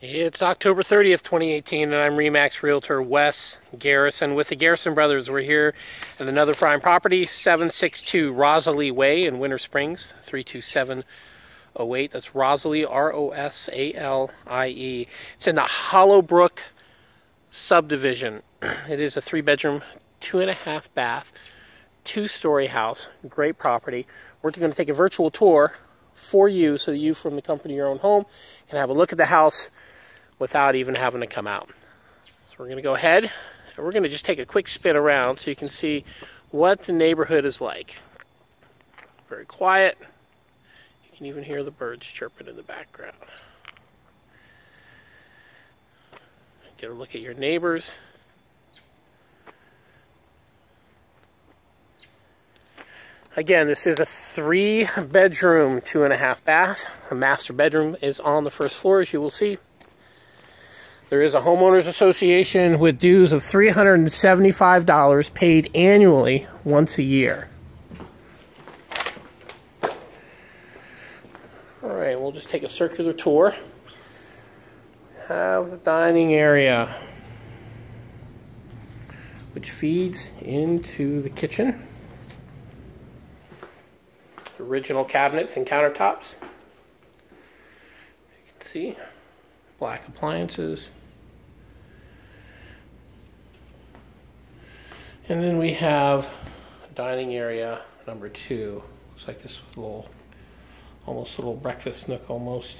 It's October 30th, 2018, and I'm REMAX Realtor Wes Garrison with the Garrison Brothers. We're here at another prime property, 762 Rosalie Way in Winter Springs, 32708. That's Rosalie, R-O-S-A-L-I-E. It's in the Hollowbrook subdivision. It is a three-bedroom, two-and-a-half bath, two-story house. Great property. We're going to take a virtual tour for you so that you, from the comfort of your own home, can have a look at the house without even having to come out. So we're going to go ahead and we're going to just take a quick spin around so you can see what the neighborhood is like. Very quiet. You can even hear the birds chirping in the background. Get a look at your neighbors. Again, this is a three bedroom, two and a half bath. The master bedroom is on the first floor, as you will see. There is a homeowners association with dues of $375 paid annually once a year. All right, we'll just take a circular tour. Have the dining area, which feeds into the kitchen original cabinets and countertops. You can see black appliances. And then we have dining area number two. Looks like this little, almost a little breakfast nook almost.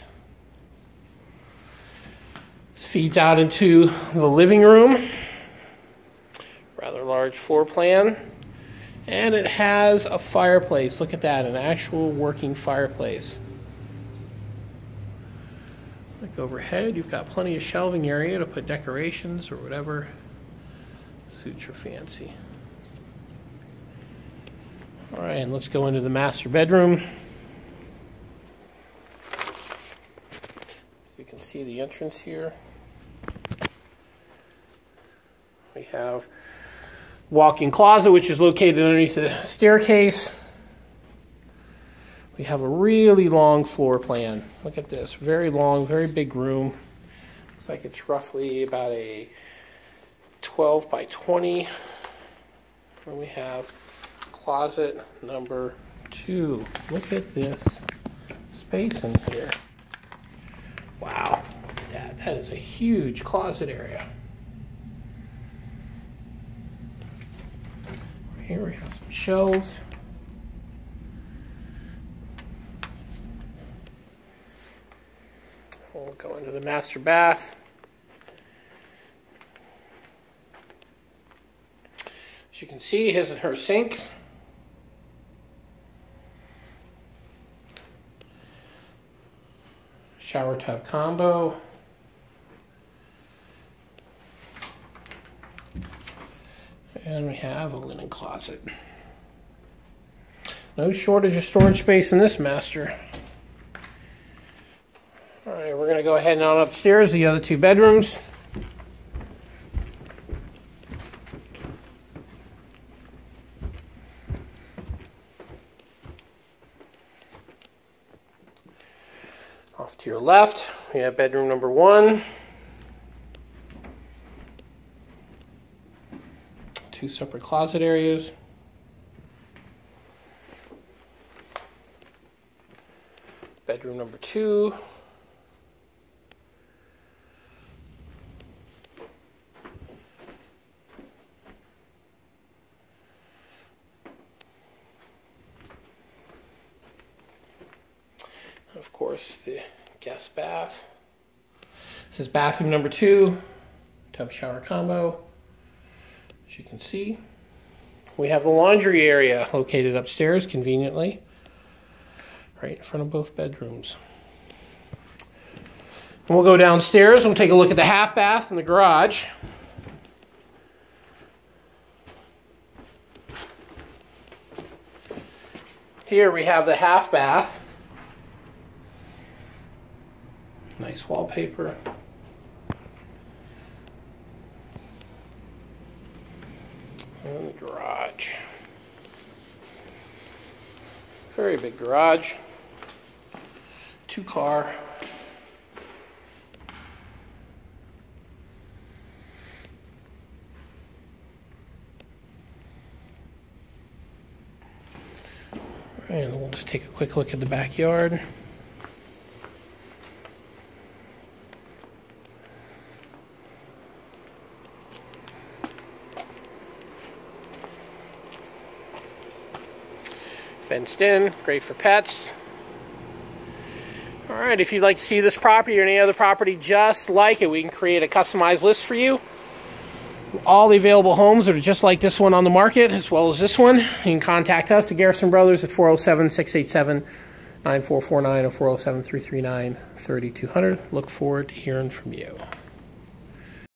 This feeds out into the living room. Rather large floor plan. And it has a fireplace. Look at that, an actual working fireplace. Look overhead, you've got plenty of shelving area to put decorations or whatever suits your fancy. All right, and let's go into the master bedroom. You can see the entrance here. We have walk-in closet, which is located underneath the staircase. We have a really long floor plan. Look at this, very long, very big room. Looks like it's roughly about a 12 by 20. And we have closet number two. Look at this space in here. Wow, that. That is a huge closet area. Here we have some shells. We'll go into the master bath. As you can see, his and her sink. Shower tub combo. And we have a linen closet. No shortage of storage space in this master. All right, we're going to go ahead and on upstairs, the other two bedrooms. Off to your left, we have bedroom number one. Two separate closet areas. Bedroom number two. of course, the guest bath. This is bathroom number two, tub shower combo. As you can see, we have the laundry area located upstairs conveniently, right in front of both bedrooms. And we'll go downstairs we'll take a look at the half bath and the garage. Here we have the half bath. Nice wallpaper. in the garage. Very big garage. Two car. And we'll just take a quick look at the backyard. Fenced in, great for pets. All right, if you'd like to see this property or any other property just like it, we can create a customized list for you. All the available homes that are just like this one on the market, as well as this one. You can contact us, the Garrison Brothers, at 407-687-9449 or 407-339-3200. Look forward to hearing from you.